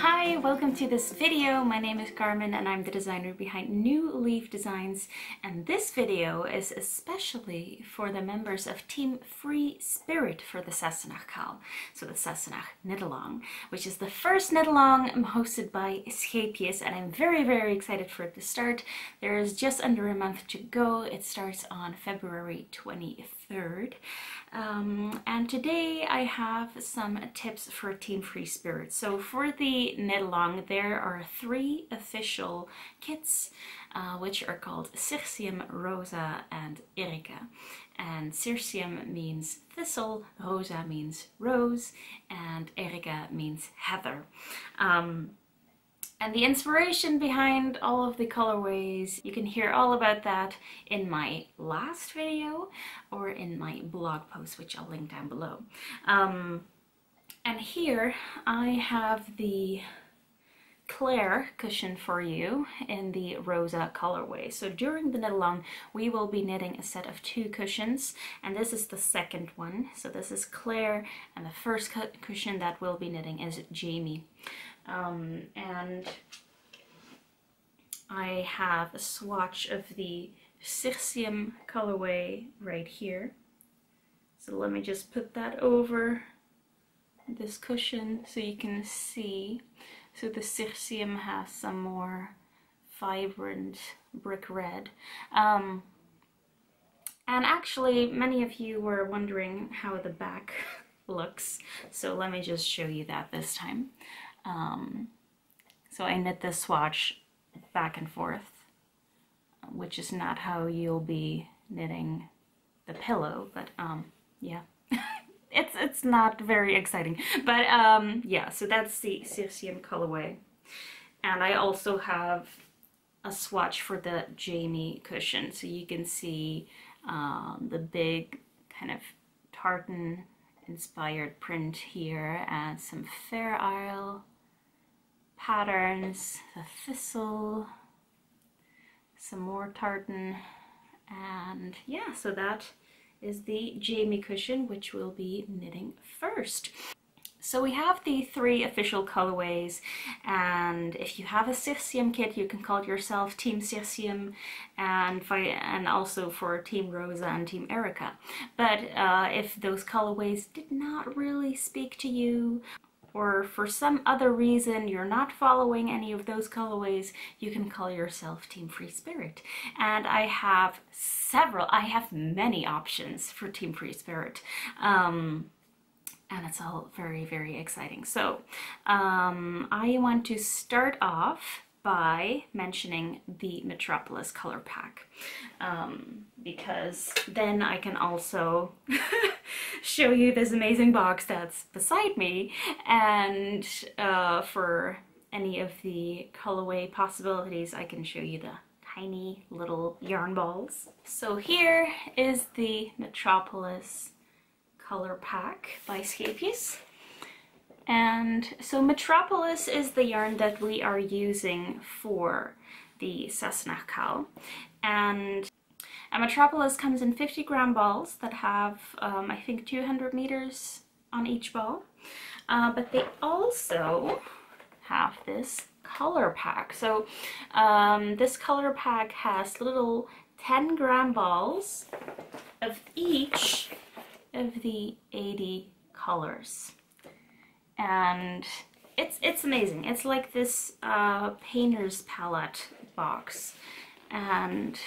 Hi, welcome to this video. My name is Carmen and I'm the designer behind New Leaf Designs and this video is especially for the members of Team Free Spirit for the Sassenach Kal, so the Sassenach Knit Along, which is the first knit along hosted by Scheepjes and I'm very very excited for it to start. There is just under a month to go. It starts on February 23rd um, and today I have some tips for Team Free Spirit. So for the knit along there are three official kits uh, which are called Cirsium, Rosa and Erica. And Cirsium means thistle, Rosa means rose and Erica means heather. Um, and the inspiration behind all of the colorways, you can hear all about that in my last video or in my blog post, which I'll link down below. Um, and here I have the Claire cushion for you in the Rosa colorway. So during the knit along, we will be knitting a set of two cushions, and this is the second one. So this is Claire, and the first cushion that we'll be knitting is Jamie. Um, and I have a swatch of the Cirsium colorway right here. So let me just put that over this cushion so you can see. So the Cirsium has some more vibrant brick red. Um, and actually, many of you were wondering how the back looks. So let me just show you that this time. Um, so I knit this swatch back and forth, which is not how you'll be knitting the pillow, but um, yeah. it's it's not very exciting, but um, yeah, so that's the Cirsium colorway. And I also have a swatch for the Jamie cushion, so you can see um, the big kind of tartan inspired print here and some Fair Isle patterns, the thistle, some more tartan, and yeah, so that is the Jamie cushion, which we'll be knitting first. So we have the three official colorways and if you have a Cirsium kit you can call yourself Team Cirsium and, and also for Team Rosa and Team Erica. But uh, if those colorways did not really speak to you or for some other reason you're not following any of those colorways, you can call yourself Team Free Spirit. And I have several, I have many options for Team Free Spirit. Um, and it's all very, very exciting. So um, I want to start off by mentioning the Metropolis color pack um, because then I can also show you this amazing box that's beside me and uh, for any of the colorway possibilities I can show you the tiny little yarn balls. So here is the Metropolis color pack by Scheepjes. And so Metropolis is the yarn that we are using for the Sassenach Kal. And a Metropolis comes in 50 gram balls that have, um, I think, 200 meters on each ball. Uh, but they also have this color pack. So um, this color pack has little 10 gram balls of each of the 80 colors and it's it's amazing. It's like this uh, painter's palette box and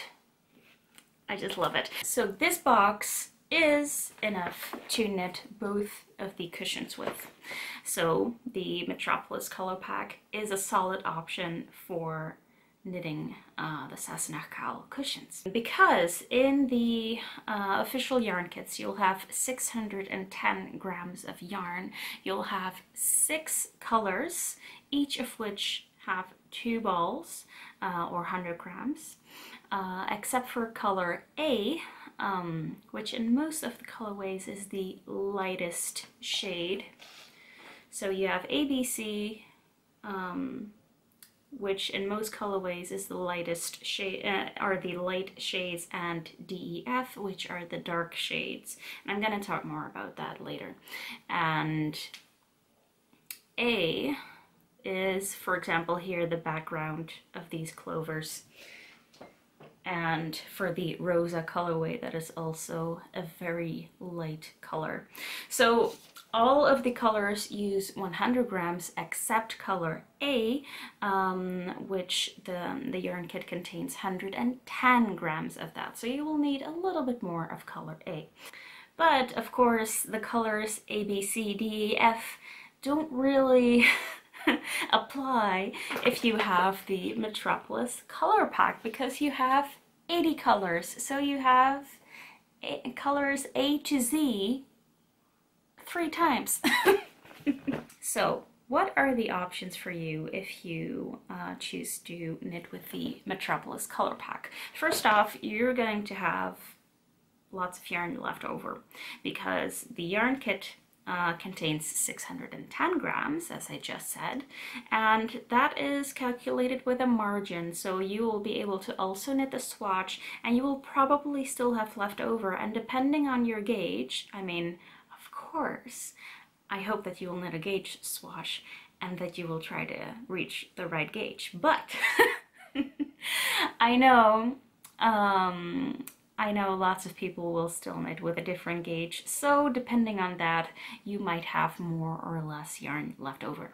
I just love it. So this box is enough to knit both of the cushions with. So the Metropolis color pack is a solid option for knitting uh, the Sassenach Kal cushions. Because in the uh, official yarn kits you'll have 610 grams of yarn. You'll have six colors, each of which have two balls uh, or 100 grams, uh, except for color A, um, which in most of the colorways is the lightest shade. So you have ABC, um, which in most colorways is the lightest shade, uh, are the light shades, and DEF, which are the dark shades. And I'm going to talk more about that later. And A is, for example, here the background of these clovers. And for the Rosa colorway, that is also a very light color. So all of the colors use 100 grams except color A, um, which the, the yarn kit contains 110 grams of that. So you will need a little bit more of color A. But of course, the colors A, B, C, D, F don't really apply if you have the Metropolis color pack because you have 80 colors. So you have a colors A to Z three times. so what are the options for you if you uh, choose to knit with the Metropolis color pack? First off, you're going to have lots of yarn left over because the yarn kit uh, contains 610 grams, as I just said, and that is calculated with a margin, so you will be able to also knit the swatch, and you will probably still have left over, and depending on your gauge, I mean, course, I hope that you will knit a gauge swatch and that you will try to reach the right gauge. But I know, um, I know lots of people will still knit with a different gauge, so depending on that, you might have more or less yarn left over.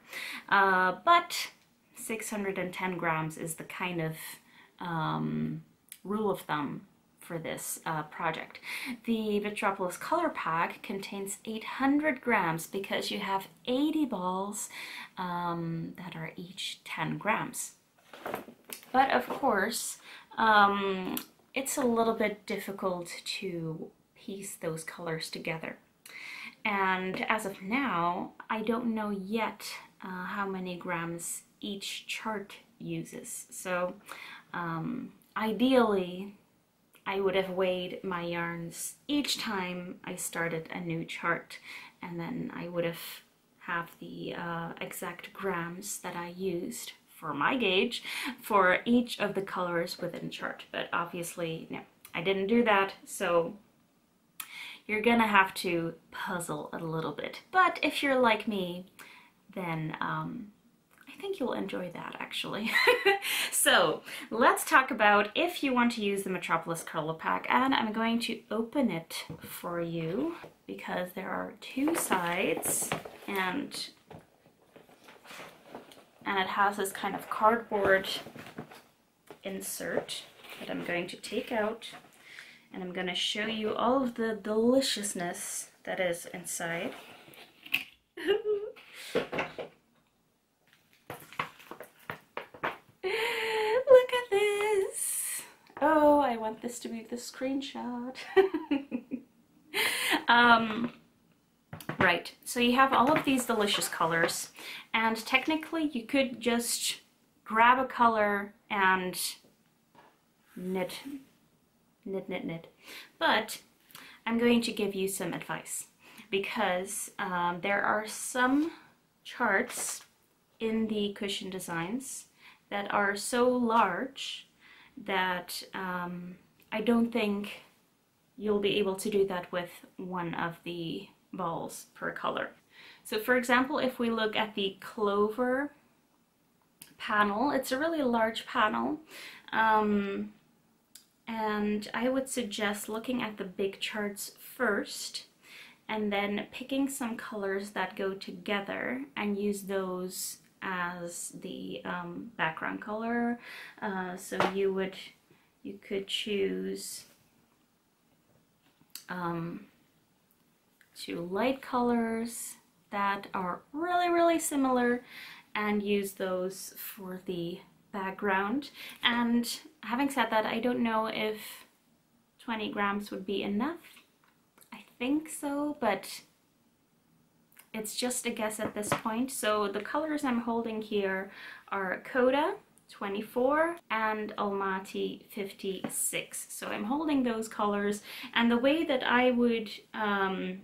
Uh, but 610 grams is the kind of um, rule of thumb for this uh, project. The Metropolis Color Pack contains 800 grams because you have 80 balls um, that are each 10 grams. But of course, um, it's a little bit difficult to piece those colors together. And as of now, I don't know yet uh, how many grams each chart uses. So um, ideally, I would have weighed my yarns each time I started a new chart and then I would have have the uh, exact grams that I used for my gauge for each of the colors within chart. But obviously no I didn't do that so you're gonna have to puzzle a little bit. But if you're like me then um, think you'll enjoy that actually. so let's talk about if you want to use the Metropolis Color Pack and I'm going to open it for you because there are two sides and and it has this kind of cardboard insert that I'm going to take out and I'm going to show you all of the deliciousness that is inside. oh, I want this to be the screenshot. um, right, so you have all of these delicious colors, and technically you could just grab a color and knit, knit, knit, knit. But I'm going to give you some advice because um, there are some charts in the cushion designs that are so large that um, I don't think you'll be able to do that with one of the balls per color. So for example, if we look at the clover panel, it's a really large panel. Um, and I would suggest looking at the big charts first and then picking some colors that go together and use those as the um, background color. Uh, so you would, you could choose um, two light colors that are really, really similar and use those for the background. And having said that, I don't know if 20 grams would be enough. I think so, but it's just a guess at this point. So the colors I'm holding here are Coda 24 and Almaty 56. So I'm holding those colors and the way that I would um,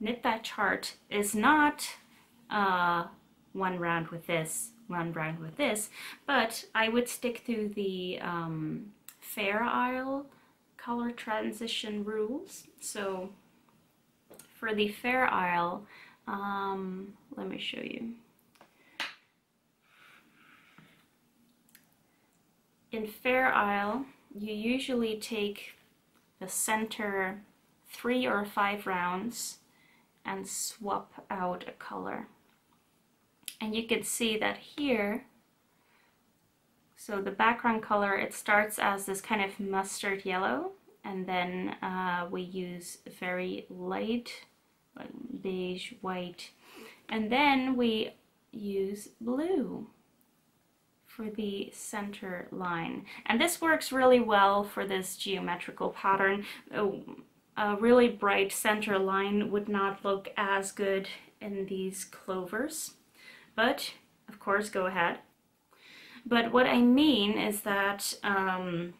knit that chart is not uh, one round with this, one round with this, but I would stick to the um, Fair Isle color transition rules. So for the Fair Isle, um, let me show you. In Fair Isle, you usually take the center three or five rounds and swap out a color. And you can see that here, so the background color, it starts as this kind of mustard yellow and then uh, we use very light beige, white, and then we use blue for the center line. And this works really well for this geometrical pattern. A really bright center line would not look as good in these clovers, but of course go ahead. But what I mean is that um,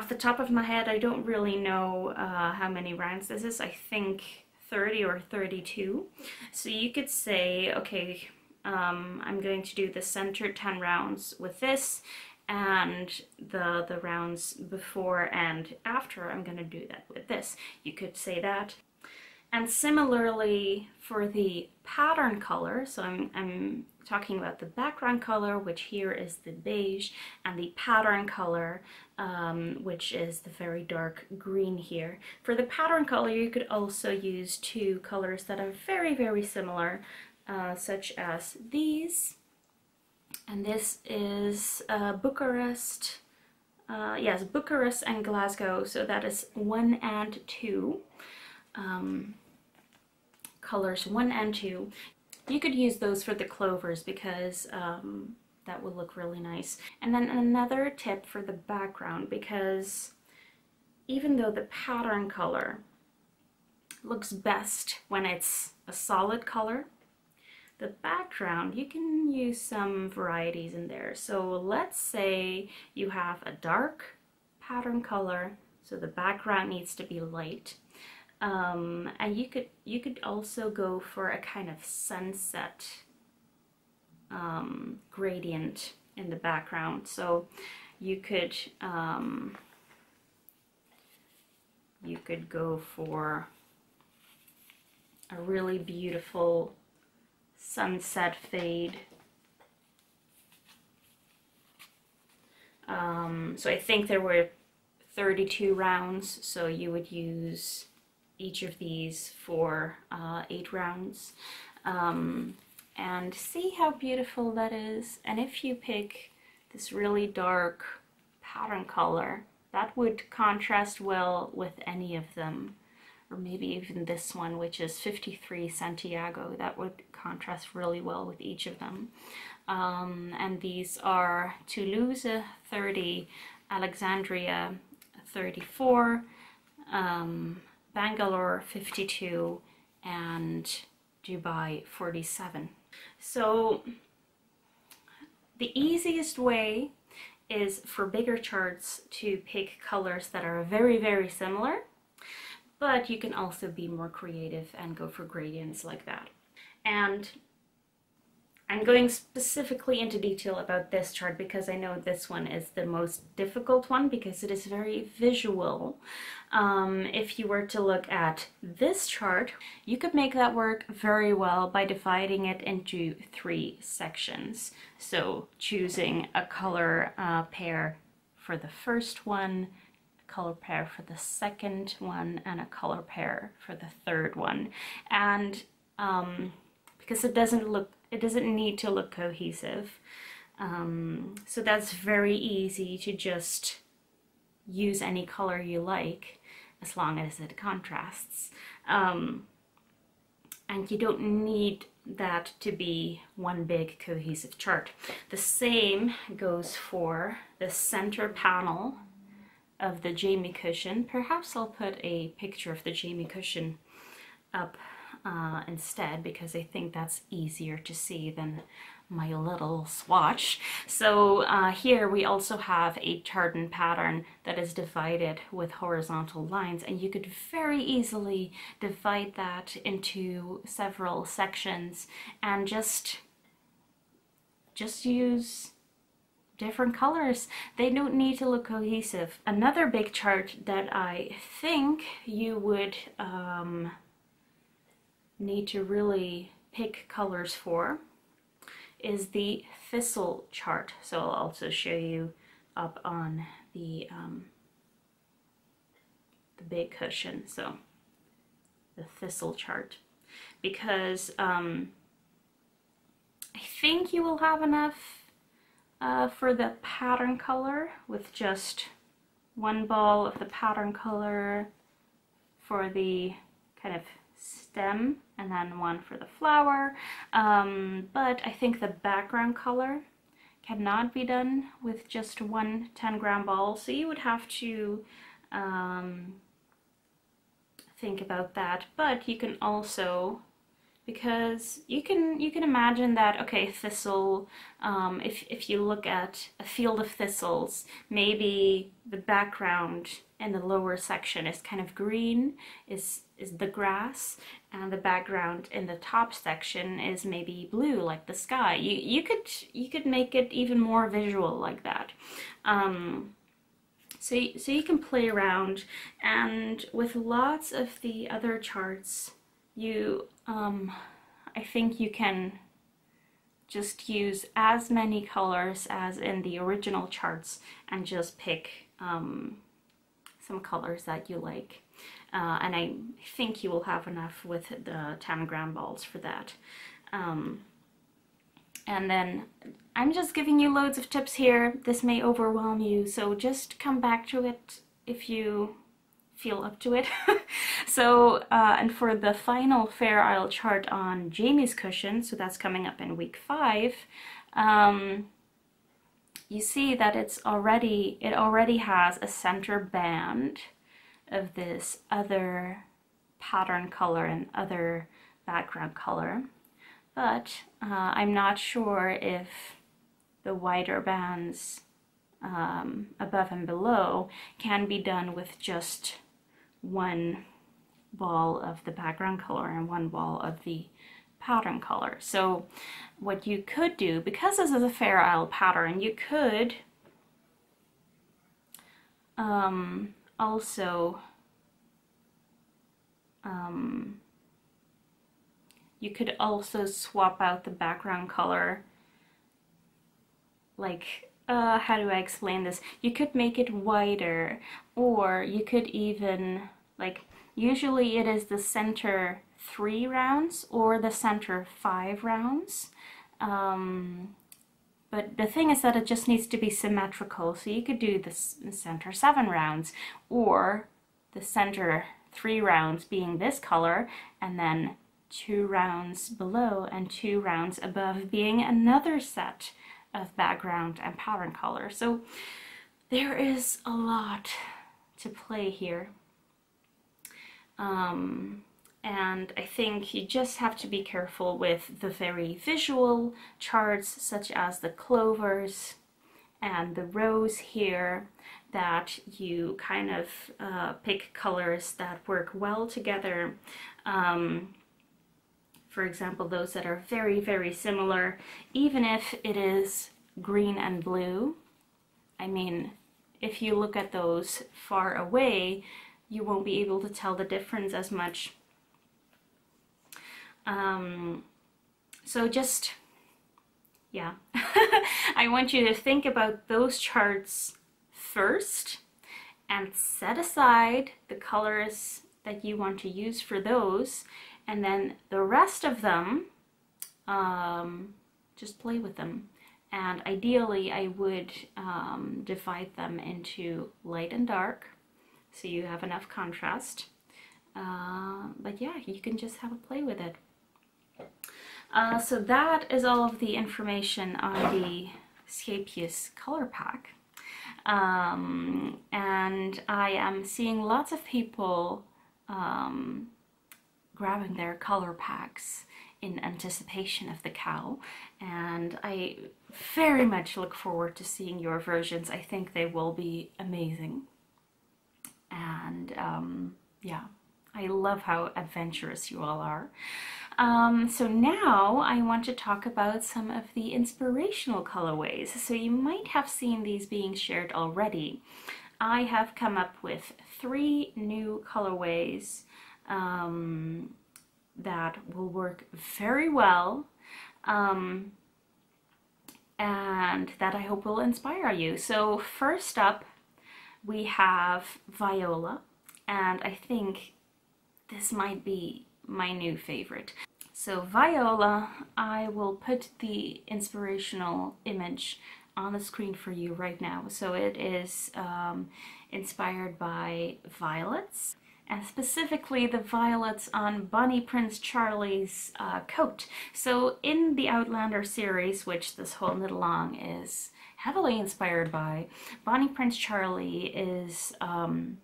off the top of my head, I don't really know uh, how many rounds this is. I think 30 or 32. So you could say, okay, um, I'm going to do the center 10 rounds with this and the, the rounds before and after I'm going to do that with this. You could say that. And similarly for the pattern color, so I'm, I'm talking about the background color, which here is the beige, and the pattern color, um, which is the very dark green here. For the pattern color, you could also use two colors that are very, very similar, uh, such as these. And this is uh, Bucharest, uh, yes, Bucharest and Glasgow, so that is one and two. Um, colors one and two. You could use those for the clovers because um, that would look really nice. And then another tip for the background because even though the pattern color looks best when it's a solid color, the background, you can use some varieties in there. So let's say you have a dark pattern color, so the background needs to be light. Um, and you could you could also go for a kind of sunset um, gradient in the background. So you could um, you could go for a really beautiful sunset fade. Um, so I think there were 32 rounds, so you would use each of these for uh, eight rounds um, and see how beautiful that is. And if you pick this really dark pattern color that would contrast well with any of them or maybe even this one which is 53 Santiago. That would contrast really well with each of them. Um, and these are Toulouse 30 Alexandria 34 um, Bangalore 52 and Dubai 47. So the easiest way is for bigger charts to pick colors that are very, very similar, but you can also be more creative and go for gradients like that. And I'm going specifically into detail about this chart because I know this one is the most difficult one because it is very visual. Um, if you were to look at this chart, you could make that work very well by dividing it into three sections. So choosing a color uh, pair for the first one, a color pair for the second one, and a color pair for the third one. And um, because it doesn't look it doesn't need to look cohesive. Um, so that's very easy to just use any color you like as long as it contrasts. Um, and you don't need that to be one big cohesive chart. The same goes for the center panel of the Jamie cushion. Perhaps I'll put a picture of the Jamie cushion up uh, instead because I think that's easier to see than my little swatch. So uh, here we also have a tartan pattern that is divided with horizontal lines and you could very easily divide that into several sections and just just use different colors. They don't need to look cohesive. Another big chart that I think you would um, need to really pick colors for is the thistle chart. So I'll also show you up on the um, the big cushion, so the thistle chart, because um, I think you will have enough uh, for the pattern color with just one ball of the pattern color for the kind of stem and then one for the flower. Um, but I think the background color cannot be done with just one 10 gram ball. So you would have to um, think about that. But you can also because you can you can imagine that okay thistle um, if, if you look at a field of thistles maybe the background in the lower section is kind of green is is the grass and the background in the top section is maybe blue like the sky you you could you could make it even more visual like that um, so, so you can play around and with lots of the other charts you, um, I think you can just use as many colors as in the original charts and just pick um, some colors that you like. Uh, and I think you will have enough with the 10 gram balls for that. Um, and then I'm just giving you loads of tips here. This may overwhelm you, so just come back to it if you feel up to it. so, uh, and for the final Fair Isle chart on Jamie's cushion, so that's coming up in week five, um, you see that it's already, it already has a center band of this other pattern color and other background color. But uh, I'm not sure if the wider bands um, above and below can be done with just one ball of the background color and one ball of the pattern color. So what you could do, because this is a Fair Isle pattern, you could um, also um, you could also swap out the background color like uh, how do I explain this? You could make it wider or you could even like usually it is the center three rounds or the center five rounds um, but the thing is that it just needs to be symmetrical so you could do the center seven rounds or the center three rounds being this color and then two rounds below and two rounds above being another set of background and pattern color. So there is a lot to play here. Um, and I think you just have to be careful with the very visual charts such as the clovers and the rows here that you kind of uh, pick colors that work well together. Um, for example, those that are very, very similar, even if it is green and blue. I mean, if you look at those far away, you won't be able to tell the difference as much. Um, so just, yeah, I want you to think about those charts first and set aside the colors that you want to use for those. And then the rest of them um, just play with them. And ideally I would um, divide them into light and dark so you have enough contrast. Uh, but yeah you can just have a play with it uh, so that is all of the information on the Scheepjes color pack um, and I am seeing lots of people um, grabbing their color packs in anticipation of the KAL and I very much look forward to seeing your versions. I think they will be amazing and um, yeah I love how adventurous you all are. Um, so now I want to talk about some of the inspirational colorways. So you might have seen these being shared already. I have come up with three new colorways um, that will work very well. Um, and that I hope will inspire you. So first up, we have Viola, and I think this might be my new favorite. So Viola, I will put the inspirational image on the screen for you right now. So it is um, inspired by violets and specifically the violets on Bonnie Prince Charlie's uh, coat. So in the Outlander series, which this whole knit along is heavily inspired by, Bonnie Prince Charlie is, um,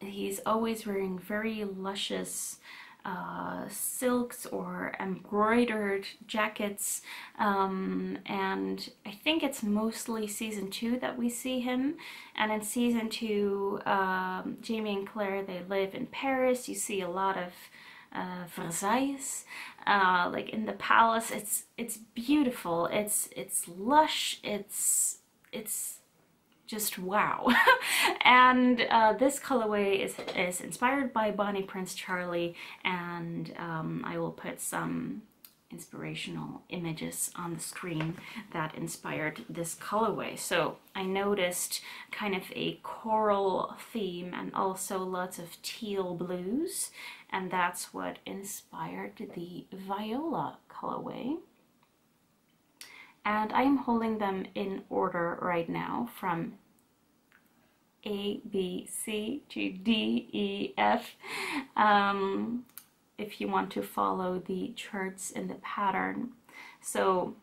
he's always wearing very luscious uh, silks or embroidered jackets. Um, and I think it's mostly season two that we see him. And in season two um, Jamie and Claire they live in Paris. You see a lot of uh, Versailles uh, like in the palace. It's it's beautiful. It's it's lush. It's it's just wow. and uh, this colorway is, is inspired by Bonnie Prince Charlie and um, I will put some inspirational images on the screen that inspired this colorway. So I noticed kind of a coral theme and also lots of teal blues and that's what inspired the Viola colorway and I'm holding them in order right now from A, B, C to D, E, F. Um, if you want to follow the charts in the pattern. So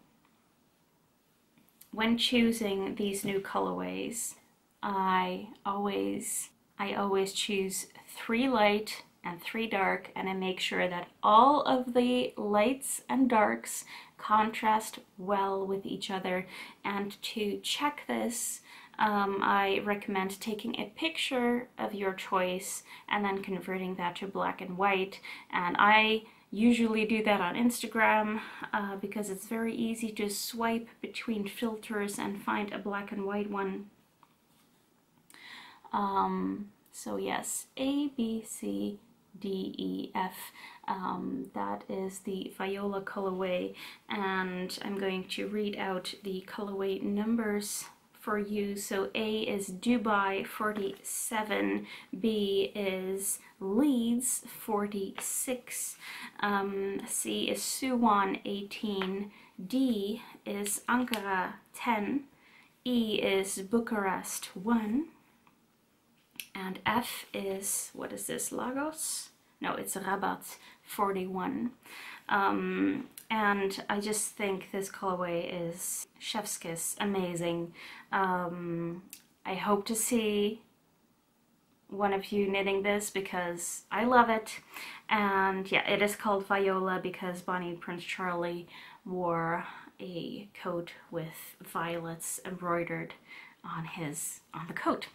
when choosing these new colorways, I always I always choose three light and three dark and I make sure that all of the lights and darks contrast well with each other and to check this um, I recommend taking a picture of your choice and then converting that to black and white and I usually do that on Instagram uh, because it's very easy to swipe between filters and find a black and white one. Um, so yes, A, B, C, D, E, F. Um, that is the Viola colorway. And I'm going to read out the colorway numbers for you. So A is Dubai 47, B is Leeds 46, um, C is Suwon 18, D is Ankara 10, E is Bucharest 1, and F is, what is this, Lagos? No, it's Rabat 41. Um, and I just think this colorway is chef's kiss, amazing. Um, I hope to see one of you knitting this because I love it. And yeah, it is called Viola because Bonnie Prince Charlie wore a coat with violets embroidered on his on the coat.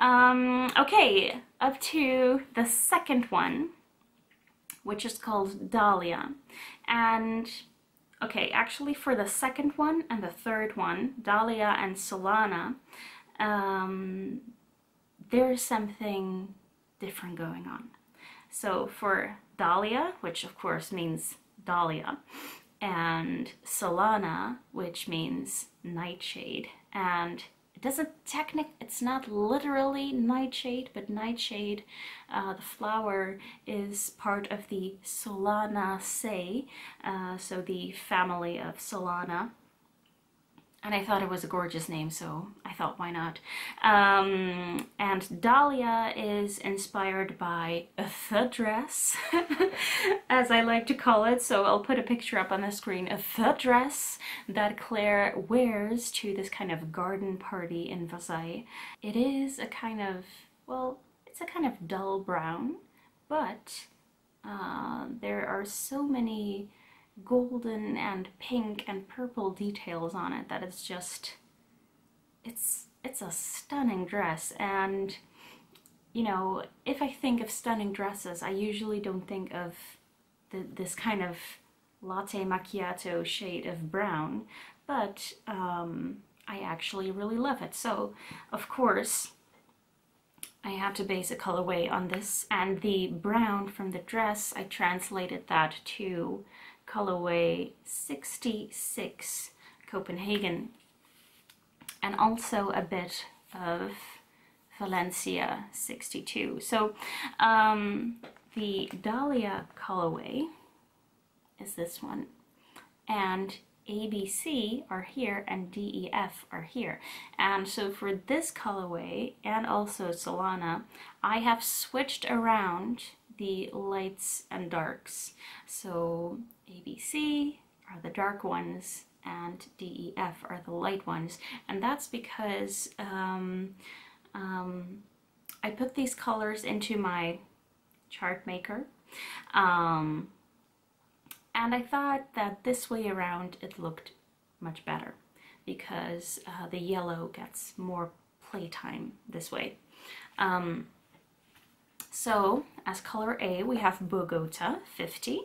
Um, okay, up to the second one, which is called Dahlia. And okay, actually for the second one and the third one, Dahlia and Solana, um, there's something different going on. So for Dahlia, which of course means Dahlia, and Solana, which means nightshade, and doesn't technic it's not literally nightshade but nightshade uh, the flower is part of the solanaceae uh, so the family of solana and I thought it was a gorgeous name, so I thought why not. Um, and Dahlia is inspired by the dress, as I like to call it, so I'll put a picture up on the screen of the dress that Claire wears to this kind of garden party in Versailles. It is a kind of, well, it's a kind of dull brown, but uh, there are so many golden and pink and purple details on it that it's just it's it's a stunning dress. And you know if I think of stunning dresses I usually don't think of the, this kind of latte macchiato shade of brown but um, I actually really love it. So of course I had to base a colorway on this. And the brown from the dress I translated that to colorway 66 Copenhagen and also a bit of Valencia 62. So um, the Dahlia colorway is this one and ABC are here and DEF are here. And so for this colorway and also Solana, I have switched around the lights and darks. So ABC are the dark ones and DEF are the light ones. And that's because um, um, I put these colors into my chart maker. Um, and I thought that this way around it looked much better because uh, the yellow gets more playtime this way. Um, so as color A we have Bogota 50,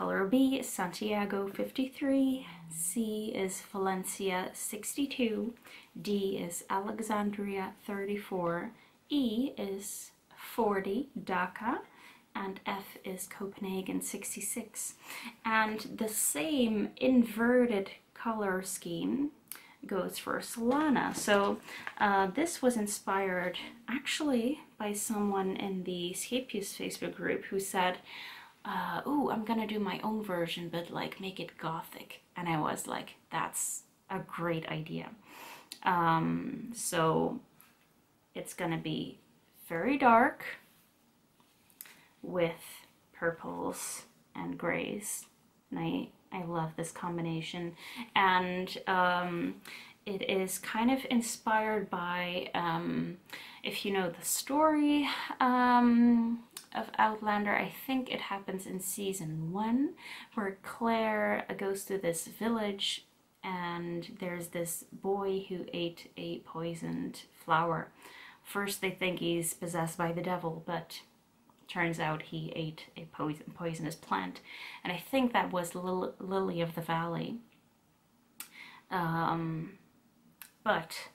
color B is Santiago 53, C is Valencia 62, D is Alexandria 34, E is 40 Dhaka, and F is Copenhagen 66. And the same inverted color scheme goes for Solana. So uh, this was inspired actually by someone in the Scheepjes Facebook group who said, uh, oh, I'm gonna do my own version, but like make it gothic. And I was like, that's a great idea. Um, so it's gonna be very dark, with purples and grays. And I, I love this combination. And um, it is kind of inspired by, um, if you know the story um, of Outlander, I think it happens in season one, where Claire goes to this village and there's this boy who ate a poisoned flower. First they think he's possessed by the devil, but turns out he ate a poison, poisonous plant. And I think that was Lil Lily of the Valley. Um, but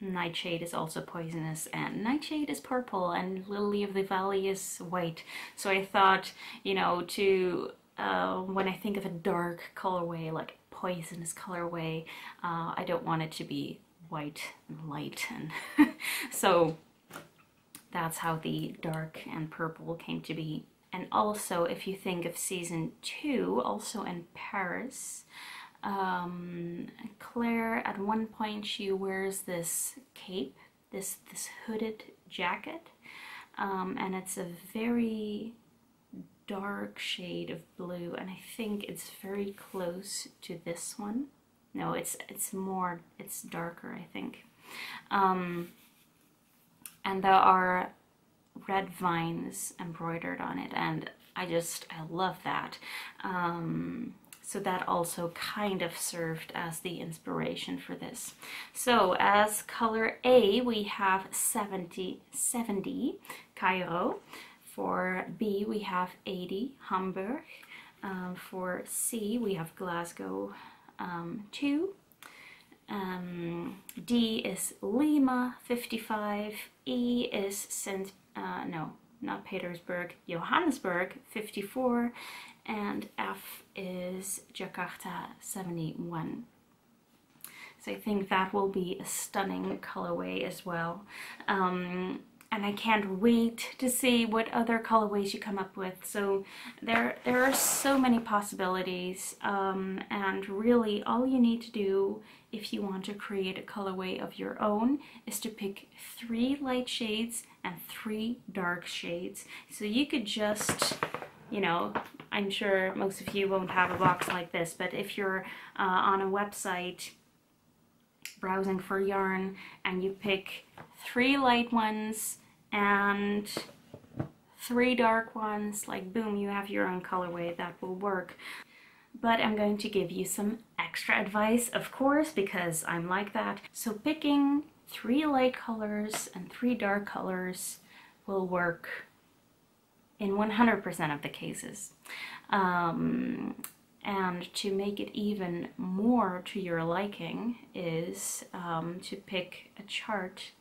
Nightshade is also poisonous and Nightshade is purple and Lily of the Valley is white. So I thought, you know, to uh, when I think of a dark colorway, like poisonous colorway, uh, I don't want it to be white and light. And so that's how the dark and purple came to be. And also, if you think of season two, also in Paris, um, Claire, at one point, she wears this cape, this, this hooded jacket, um, and it's a very dark shade of blue, and I think it's very close to this one. No, it's it's more, it's darker, I think. Um, and there are red vines embroidered on it and I just I love that um, so that also kind of served as the inspiration for this. So as color A we have 70 70 Cairo for B we have 80 Hamburg. Um, for C we have Glasgow um, 2 um, D is Lima 55, E is St. Uh, no, not Petersburg, Johannesburg 54, and F is Jakarta 71. So I think that will be a stunning colorway as well. Um, and I can't wait to see what other colorways you come up with. So there, there are so many possibilities um, and really all you need to do if you want to create a colorway of your own is to pick three light shades and three dark shades. So you could just, you know, I'm sure most of you won't have a box like this, but if you're uh, on a website browsing for yarn and you pick three light ones and three dark ones, like boom, you have your own colorway that will work. But I'm going to give you some extra advice, of course, because I'm like that. So picking three light colors and three dark colors will work in 100% of the cases. Um, and to make it even more to your liking is um, to pick a chart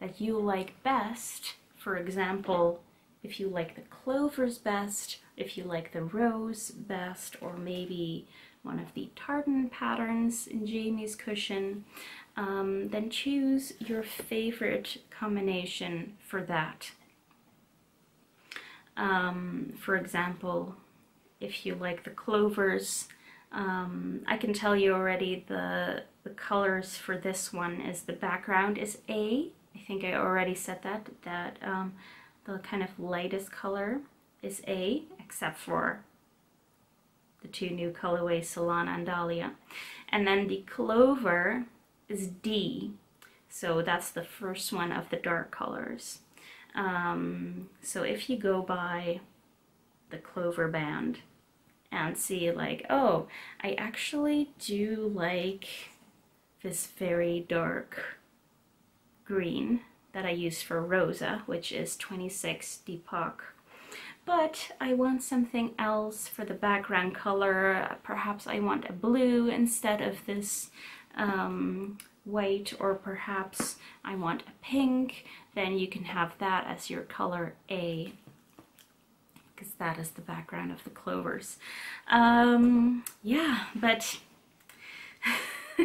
that you like best. For example, if you like the clovers best, if you like the rose best, or maybe one of the tartan patterns in Jamie's cushion, um, then choose your favorite combination for that. Um, for example, if you like the clovers, um, I can tell you already the, the colors for this one is the background is A. I think I already said that, that um, the kind of lightest color is A, except for the two new colorways, Solana and Dahlia. And then the clover is D. So that's the first one of the dark colors. Um, so if you go by the clover band and see like, oh, I actually do like this very dark green that I use for Rosa, which is 26 Deepak. But I want something else for the background color. Perhaps I want a blue instead of this um, white, or perhaps I want a pink. Then you can have that as your color A because that is the background of the clovers. Um, yeah, but...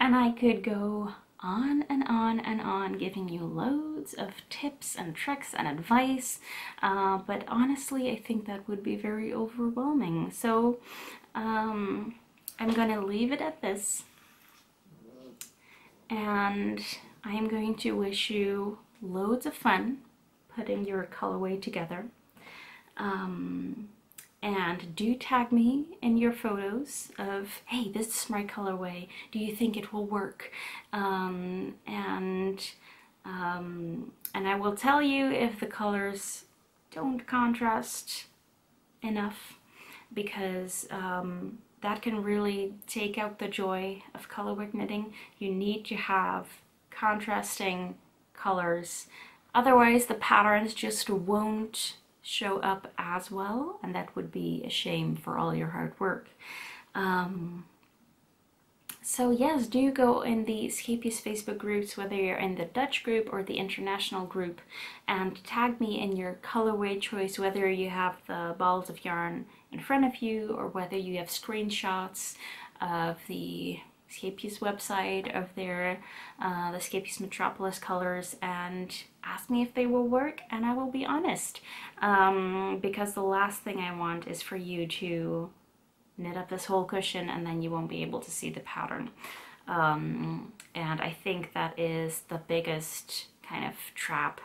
and I could go on and on and on giving you loads of tips and tricks and advice uh, but honestly I think that would be very overwhelming so um, I'm gonna leave it at this and I'm going to wish you loads of fun putting your colorway together. Um, and do tag me in your photos of hey this is my colorway. Do you think it will work? Um, and um, and I will tell you if the colors don't contrast enough because um, that can really take out the joy of colorwork knitting. You need to have contrasting colors otherwise the patterns just won't show up as well and that would be a shame for all your hard work. Um, so yes, do go in the Scheepjes Facebook groups, whether you're in the Dutch group or the international group, and tag me in your colorway choice, whether you have the balls of yarn in front of you or whether you have screenshots of the Scheepjes website of their uh, the Scheepjes Metropolis colors and ask me if they will work and I will be honest. Um, because the last thing I want is for you to knit up this whole cushion and then you won't be able to see the pattern. Um, and I think that is the biggest kind of trap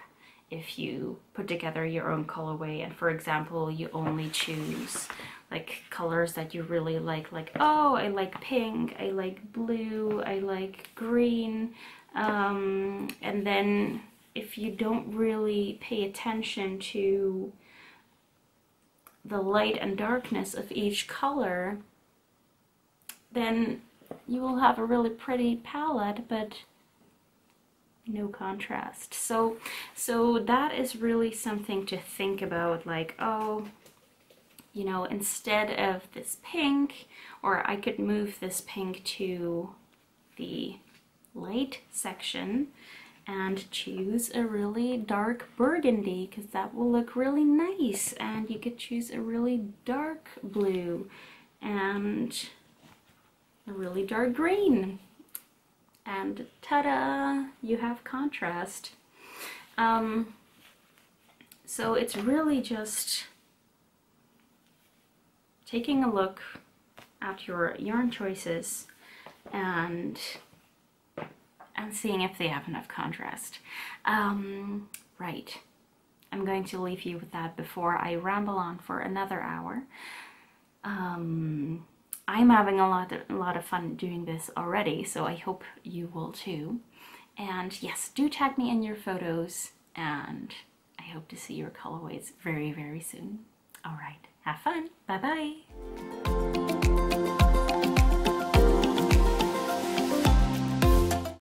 if you put together your own colorway. And for example you only choose like colors that you really like like oh I like pink I like blue I like green um, and then if you don't really pay attention to the light and darkness of each color then you will have a really pretty palette but no contrast. So so that is really something to think about like oh you know, instead of this pink, or I could move this pink to the light section and choose a really dark burgundy because that will look really nice. And you could choose a really dark blue and a really dark green. And ta-da! You have contrast. Um, so it's really just taking a look at your yarn choices and and seeing if they have enough contrast. Um, right, I'm going to leave you with that before I ramble on for another hour. Um, I'm having a lot, of, a lot of fun doing this already, so I hope you will too. And yes, do tag me in your photos, and I hope to see your colorways very, very soon. All right. Have fun. Bye bye.